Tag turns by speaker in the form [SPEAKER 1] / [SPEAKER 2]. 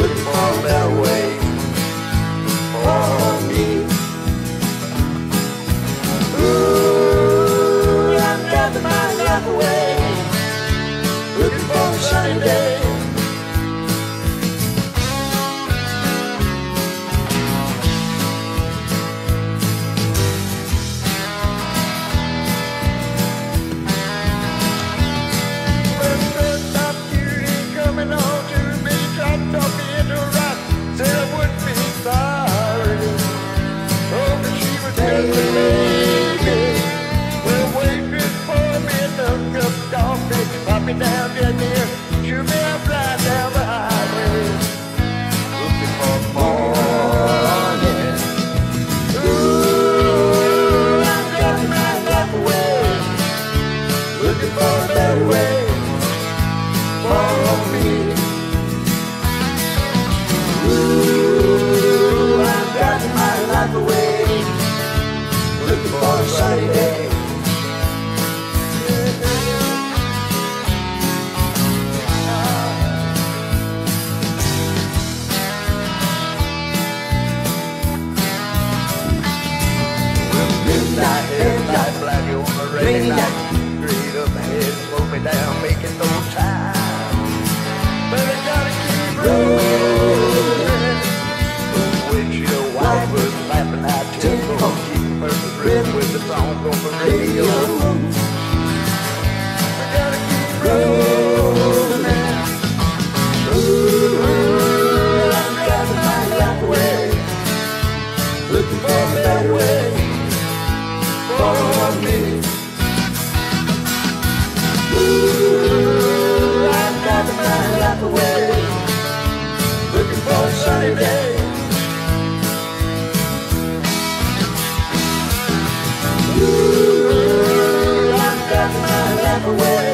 [SPEAKER 1] look for way for me. Ooh, I'm driving my life away, looking for maniac. Straight up ahead, slow me down, making no time. But I gotta keep rolling. The windshield wipers laughing out tempo. Keep perfect rhythm with the song on the radio. I gotta keep rolling. Ooh, I'm driving my life away. Looking for a better way. away.